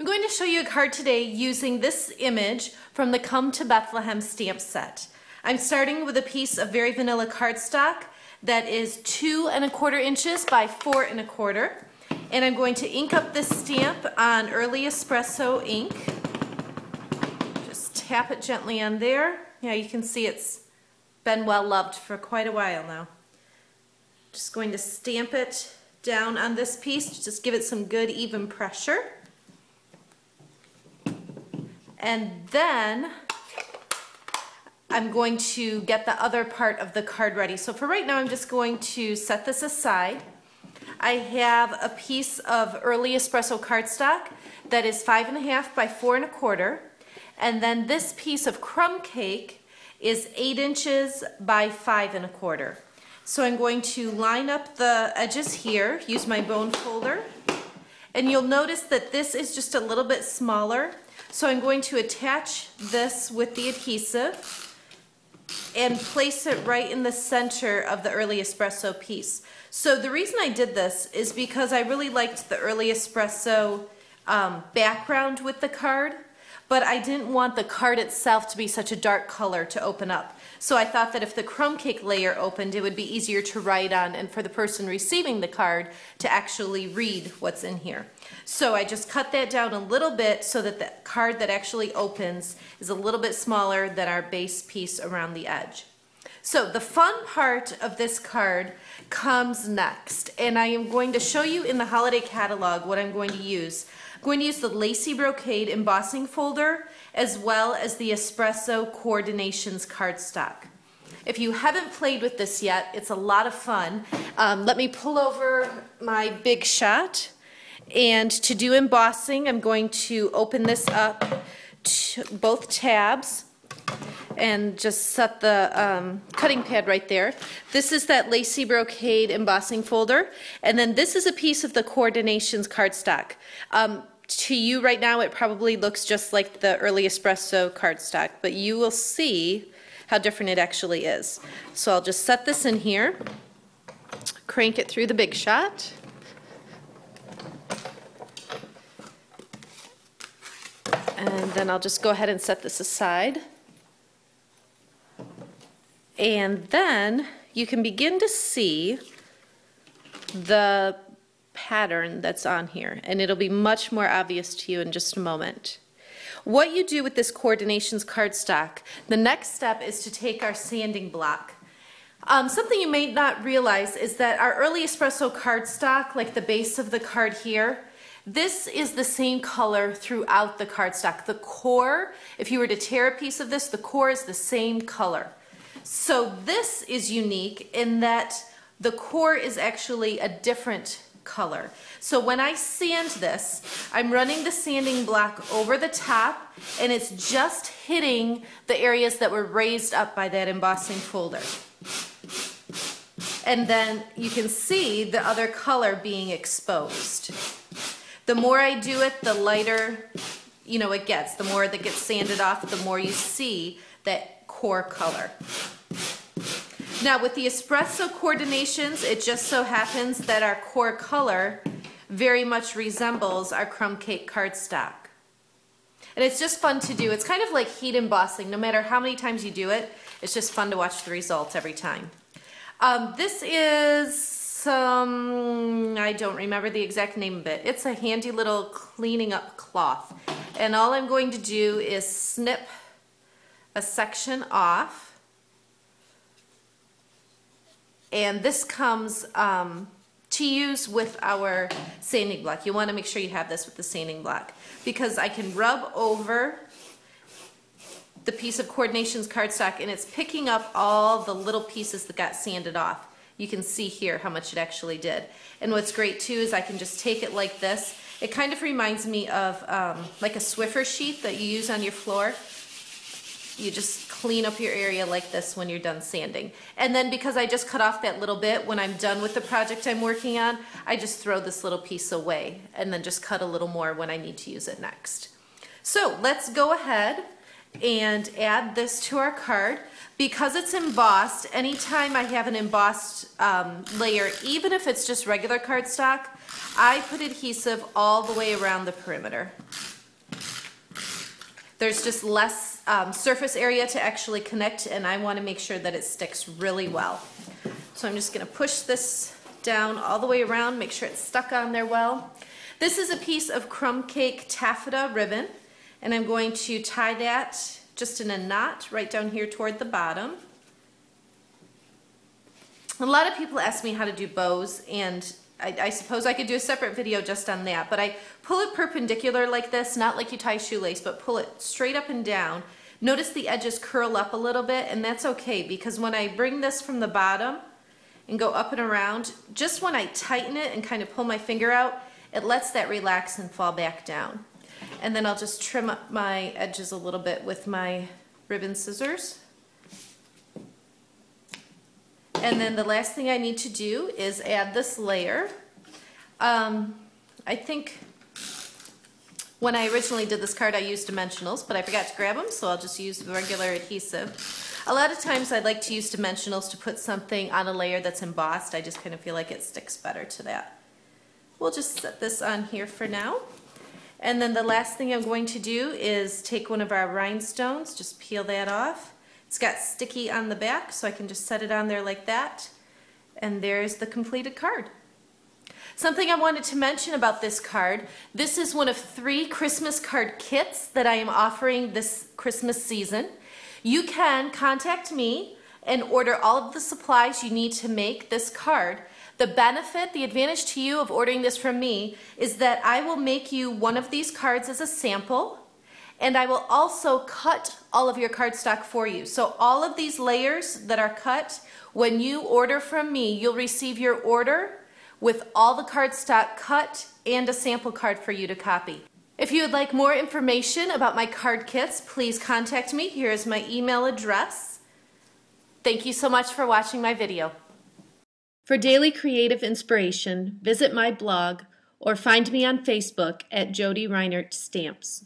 I'm going to show you a card today using this image from the Come to Bethlehem stamp set. I'm starting with a piece of very vanilla cardstock that is two and a quarter inches by four and a quarter. And I'm going to ink up this stamp on Early Espresso ink. Just tap it gently on there. Yeah, you can see it's been well loved for quite a while now. Just going to stamp it down on this piece, just give it some good even pressure. And then I'm going to get the other part of the card ready. So for right now, I'm just going to set this aside. I have a piece of early espresso cardstock that is five and a half by four and a quarter. And then this piece of crumb cake is eight inches by five and a quarter. So I'm going to line up the edges here, use my bone folder, and you'll notice that this is just a little bit smaller so I'm going to attach this with the adhesive and place it right in the center of the early espresso piece. So the reason I did this is because I really liked the early espresso um, background with the card, but I didn't want the card itself to be such a dark color to open up. So I thought that if the crumb cake layer opened, it would be easier to write on and for the person receiving the card to actually read what's in here. So I just cut that down a little bit so that the card that actually opens is a little bit smaller than our base piece around the edge. So the fun part of this card comes next, and I am going to show you in the holiday catalog what I'm going to use. Going to use the Lacy Brocade embossing folder as well as the Espresso Core'dinations cardstock. If you haven't played with this yet, it's a lot of fun. Um, let me pull over my big shot. And to do embossing, I'm going to open this up to both tabs and just set the um, cutting pad right there. This is that Lacy Brocade embossing folder. And then this is a piece of the Core'dinations cardstock. Um, to you right now, it probably looks just like the early espresso cardstock, but you will see how different it actually is. So I'll just set this in here, crank it through the big shot. And then I'll just go ahead and set this aside. And then you can begin to see the pattern that's on here, and it'll be much more obvious to you in just a moment. What you do with this Core'dinations cardstock, the next step is to take our sanding block. Um, something you may not realize is that our early espresso cardstock, like the base of the card here, this is the same color throughout the cardstock. The core, if you were to tear a piece of this, the core is the same color. So this is unique in that the core is actually a different color. So when I sand this, I'm running the sanding block over the top and it's just hitting the areas that were raised up by that embossing folder. And then you can see the other color being exposed. The more I do it, the lighter you know it gets. The more that gets sanded off, the more you see that core color. Now with the espresso Core'dinations, it just so happens that our core color very much resembles our crumb cake cardstock. And it's just fun to do. It's kind of like heat embossing. No matter how many times you do it, it's just fun to watch the results every time. Um, this is some, I don't remember the exact name of it. It's a handy little cleaning up cloth. And all I'm going to do is snip a section off and this comes um, to use with our sanding block. You want to make sure you have this with the sanding block because I can rub over the piece of Core'dinations cardstock and it's picking up all the little pieces that got sanded off. You can see here how much it actually did. And what's great too is I can just take it like this. It kind of reminds me of um, like a Swiffer sheet that you use on your floor. You just clean up your area like this when you're done sanding. And then because I just cut off that little bit, when I'm done with the project I'm working on, I just throw this little piece away and then just cut a little more when I need to use it next. So let's go ahead and add this to our card. Because it's embossed, anytime I have an embossed um, layer, even if it's just regular cardstock, I put adhesive all the way around the perimeter. there's just less um, surface area to actually connect and I want to make sure that it sticks really well. So I'm just going to push this down all the way around, make sure it's stuck on there well. This is a piece of crumb cake taffeta ribbon and I'm going to tie that just in a knot right down here toward the bottom. A lot of people ask me how to do bows and I, I, suppose I could do a separate video just on that, but I pull it perpendicular like this, not like you tie shoelace, but pull it straight up and down. Notice the edges curl up a little bit and that's okay because when I bring this from the bottom and go up and around, just when I tighten it and kind of pull my finger out, it lets that relax and fall back down. And then I'll just trim up my edges a little bit with my ribbon scissors. And then the last thing I need to do is add this layer. Um, I think when I originally did this card I used dimensionals, but I forgot to grab them, so I'll just use regular adhesive. A lot of times I like to use dimensionals to put something on a layer that's embossed. I just kind of feel like it sticks better to that. We'll just set this on here for now. And then the last thing I'm going to do is take one of our rhinestones, just peel that off. It's got sticky on the back, so I can just set it on there like that. And there's the completed card. Something I wanted to mention about this card, this is one of three Christmas card kits that I am offering this Christmas season. You can contact me and order all of the supplies you need to make this card. The benefit, the advantage to you of ordering this from me is that I will make you one of these cards as a sample and I will also cut all of your cardstock for you. So all of these layers that are cut, when you order from me, you'll receive your order with all the cardstock cut and a sample card for you to copy. If you would like more information about my card kits, please contact me. Here is my email address. Thank you so much for watching my video. For daily creative inspiration, visit my blog or find me on Facebook at Jodi Reinert Stamps.